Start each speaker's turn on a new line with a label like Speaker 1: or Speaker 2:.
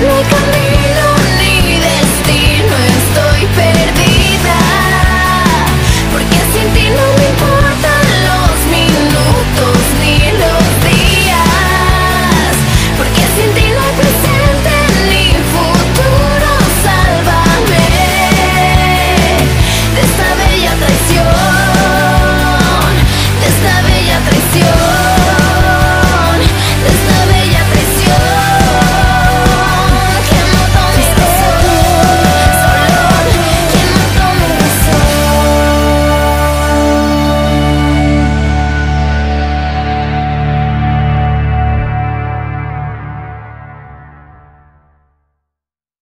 Speaker 1: make